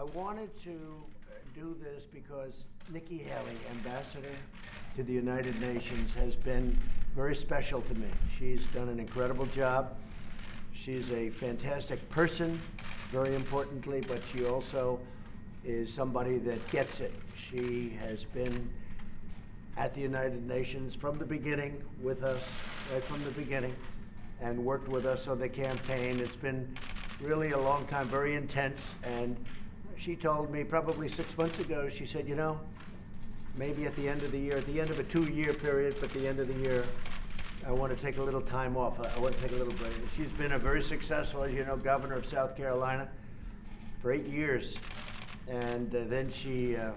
I wanted to do this because Nikki Haley, ambassador to the United Nations, has been very special to me. She's done an incredible job. She's a fantastic person, very importantly, but she also is somebody that gets it. She has been at the United Nations from the beginning with us, right from the beginning, and worked with us on the campaign. It's been really a long time, very intense, and she told me probably six months ago, she said, you know, maybe at the end of the year, at the end of a two-year period, but the end of the year, I want to take a little time off. I want to take a little break. She's been a very successful, as you know, governor of South Carolina for eight years, and uh, then she uh,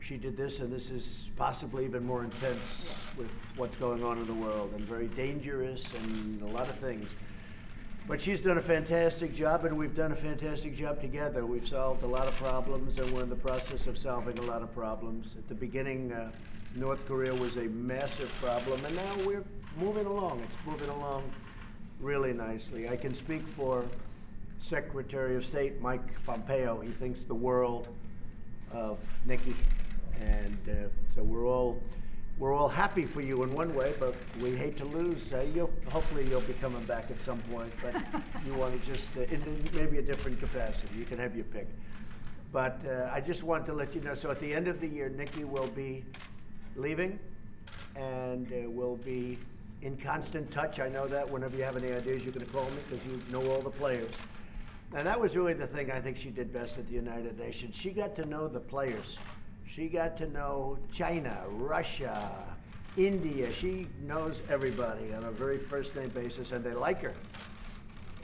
she did this, and this is possibly even more intense with what's going on in the world, and very dangerous, and a lot of things. But she's done a fantastic job, and we've done a fantastic job together. We've solved a lot of problems, and we're in the process of solving a lot of problems. At the beginning, uh, North Korea was a massive problem, and now we're moving along. It's moving along really nicely. I can speak for Secretary of State Mike Pompeo. He thinks the world of Nikki, and uh, so we're all we're all happy for you in one way, but we hate to lose. Uh, you'll, hopefully, you'll be coming back at some point, but you want to just, uh, in maybe a different capacity. You can have your pick. But uh, I just want to let you know so at the end of the year, Nikki will be leaving and uh, we'll be in constant touch. I know that whenever you have any ideas, you're going to call me because you know all the players. And that was really the thing I think she did best at the United Nations. She got to know the players. She got to know China, Russia, India. She knows everybody on a very first name basis, and they like her.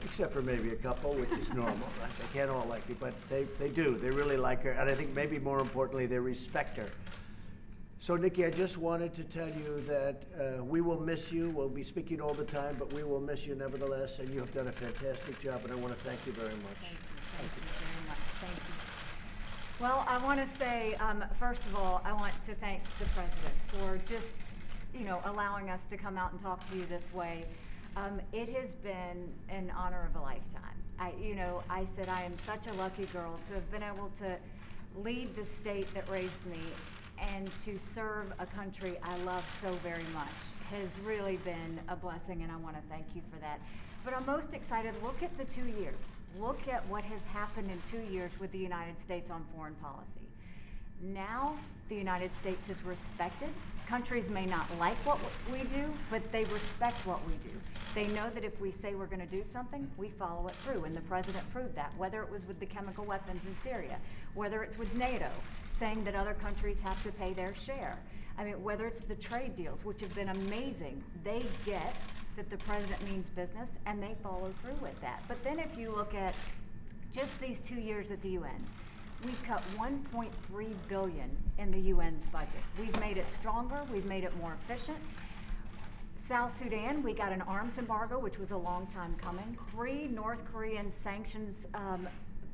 Except for maybe a couple, which is normal. Right? They can't all like you, but they, they do. They really like her. And I think maybe more importantly, they respect her. So, Nikki, I just wanted to tell you that uh, we will miss you. We'll be speaking all the time, but we will miss you nevertheless, and you have done a fantastic job, and I want to thank you very much. Thank you. Thank you very much. Thank you. Well, I want to say, um, first of all, I want to thank the president for just, you know, allowing us to come out and talk to you this way. Um, it has been an honor of a lifetime. I, you know, I said I am such a lucky girl to have been able to lead the state that raised me and to serve a country I love so very much has really been a blessing, and I want to thank you for that. But I'm most excited. Look at the two years. Look at what has happened in two years with the United States on foreign policy. Now, the United States is respected. Countries may not like what we do, but they respect what we do. They know that if we say we're going to do something, we follow it through, and the president proved that, whether it was with the chemical weapons in Syria, whether it's with NATO, saying that other countries have to pay their share. I mean, whether it's the trade deals, which have been amazing, they get that the president means business and they follow through with that. But then if you look at just these two years at the UN, we've cut 1.3 billion in the UN's budget. We've made it stronger, we've made it more efficient. South Sudan, we got an arms embargo, which was a long time coming. Three North Korean sanctions um,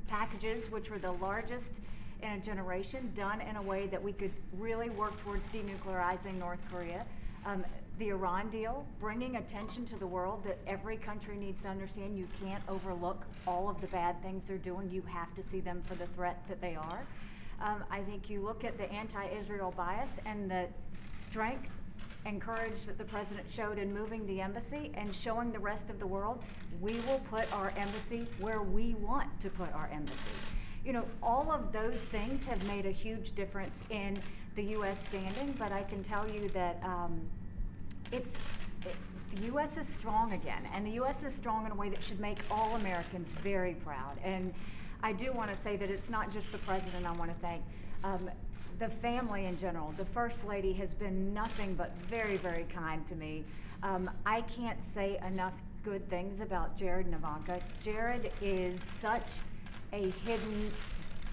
packages, which were the largest in a generation, done in a way that we could really work towards denuclearizing North Korea. Um, the Iran deal, bringing attention to the world that every country needs to understand you can't overlook all of the bad things they're doing. You have to see them for the threat that they are. Um, I think you look at the anti Israel bias and the strength and courage that the president showed in moving the embassy and showing the rest of the world we will put our embassy where we want to put our embassy you know, all of those things have made a huge difference in the U.S. standing, but I can tell you that um, it's, it, the U.S. is strong again, and the U.S. is strong in a way that should make all Americans very proud. And I do want to say that it's not just the president I want to thank. Um, the family in general, the First Lady has been nothing but very, very kind to me. Um, I can't say enough good things about Jared and Ivanka. Jared is such a hidden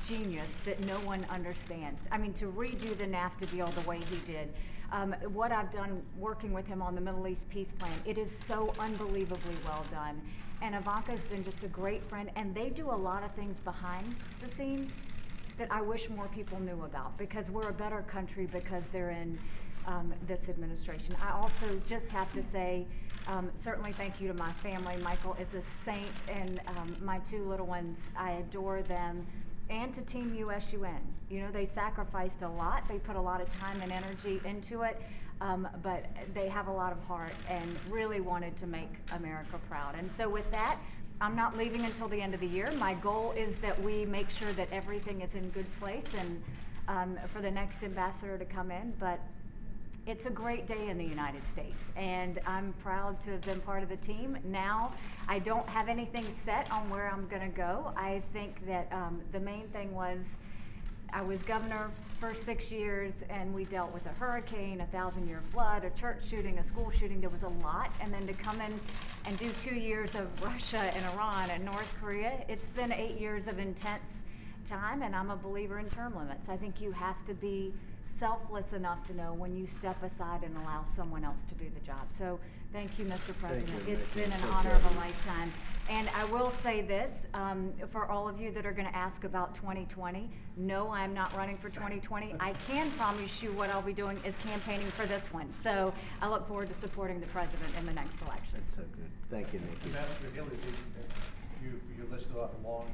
genius that no one understands. I mean, to redo the NAFTA deal the way he did, um, what I've done working with him on the Middle East peace plan, it is so unbelievably well done. And Ivanka's been just a great friend, and they do a lot of things behind the scenes that I wish more people knew about because we're a better country because they're in um, this administration. I also just have to say, um, certainly thank you to my family. Michael is a saint, and um, my two little ones, I adore them. And to Team USUN. You know, they sacrificed a lot, they put a lot of time and energy into it, um, but they have a lot of heart and really wanted to make America proud. And so, with that, I'm not leaving until the end of the year. My goal is that we make sure that everything is in good place and um, for the next ambassador to come in. But it's a great day in the United States, and I'm proud to have been part of the team. Now, I don't have anything set on where I'm going to go. I think that um, the main thing was I was governor for six years, and we dealt with a hurricane, a thousand year flood, a church shooting, a school shooting. There was a lot. And then to come in and do two years of Russia and Iran and North Korea, it's been eight years of intense time, and I'm a believer in term limits. I think you have to be selfless enough to know when you step aside and allow someone else to do the job. So thank you, Mr. President. you, It's Nikki. been an Take honor care. of a lifetime. And I will say this, um, for all of you that are gonna ask about 2020, no, I'm not running for 2020. I can promise you what I'll be doing is campaigning for this one. So I look forward to supporting the president in the next election. That's so good. Thank you, Nikki. Ambassador Haley, you, you- you listed off a long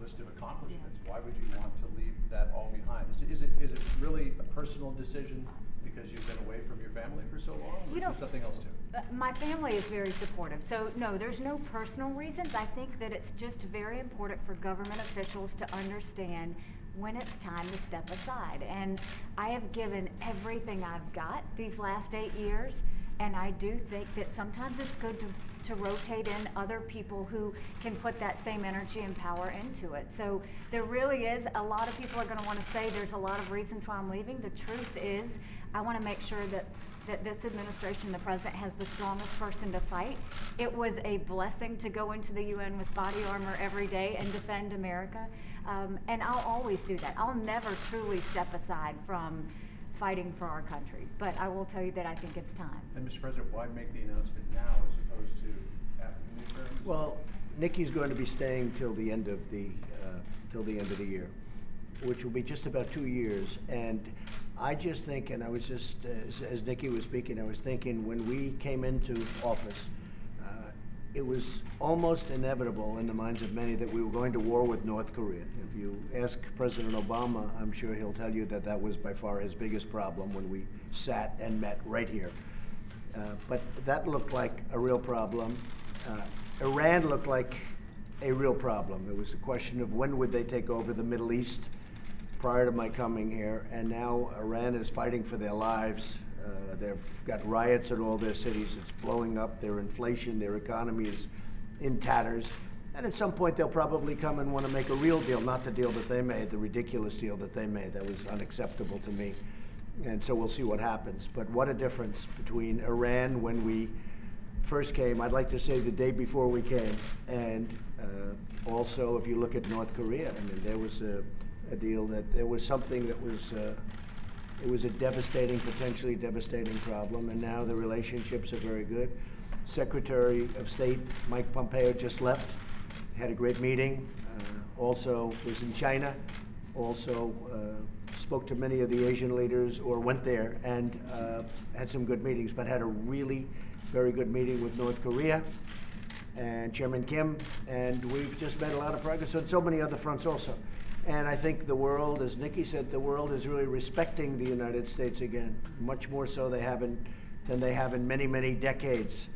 list of accomplishments. Why would you want to leave that all behind? Is it- Is it, is it really a personal decision because you've been away from your family for so long? Or You is know- there something else too? Uh, My family is very supportive, so no, there's no personal reasons. I think that it's just very important for government officials to understand when it's time to step aside. And I have given everything I've got these last eight years, and I do think that sometimes it's good to, to rotate in other people who can put that same energy and power into it. So there really is, a lot of people are gonna wanna say there's a lot of reasons why I'm leaving. The truth is, I wanna make sure that that this administration, the president has the strongest person to fight. It was a blessing to go into the UN with body armor every day and defend America. Um, and I'll always do that. I'll never truly step aside from fighting for our country. But I will tell you that I think it's time. And Mr. President, why make the announcement now as opposed to after the midterms? Well, Nikki's going to be staying till the end of the, uh, till the end of the year, which will be just about two years. And I just think, and I was just, uh, as, as Nikki was speaking, I was thinking when we came into office, it was almost inevitable in the minds of many that we were going to war with North Korea. If you ask President Obama, I'm sure he'll tell you that that was by far his biggest problem when we sat and met right here. Uh, but that looked like a real problem. Uh, Iran looked like a real problem. It was a question of when would they take over the Middle East prior to my coming here, and now Iran is fighting for their lives. Uh, they've got riots in all their cities. It's blowing up. Their inflation, their economy is in tatters. And at some point, they'll probably come and want to make a real deal, not the deal that they made, the ridiculous deal that they made. That was unacceptable to me. And so we'll see what happens. But what a difference between Iran when we first came, I'd like to say the day before we came, and uh, also if you look at North Korea, I mean, there was a, a deal that there was something that was. Uh, it was a devastating, potentially devastating problem, and now the relationships are very good. Secretary of State Mike Pompeo just left, had a great meeting, uh, also was in China, also uh, spoke to many of the Asian leaders or went there and uh, had some good meetings, but had a really very good meeting with North Korea and Chairman Kim, and we've just made a lot of progress on so many other fronts also. And I think the world, as Nikki said, the world is really respecting the United States again, much more so they haven't than they have in many, many decades.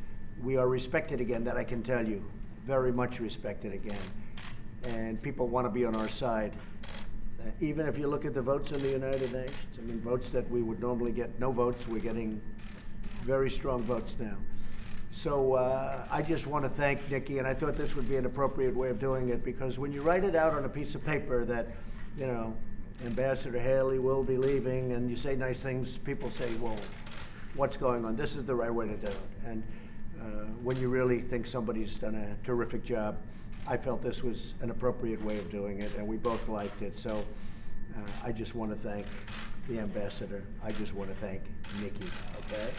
We are respected again, that I can tell you, very much respected again. And people want to be on our side. Uh, even if you look at the votes in the United Nations, I mean, votes that we would normally get no votes, we're getting very strong votes now. So uh, I just want to thank Nikki, and I thought this would be an appropriate way of doing it because when you write it out on a piece of paper that, you know, Ambassador Haley will be leaving, and you say nice things, people say, well, what's going on? This is the right way to do it. And uh, when you really think somebody's done a terrific job, I felt this was an appropriate way of doing it, and we both liked it. So uh, I just want to thank the ambassador. I just want to thank Nikki, okay?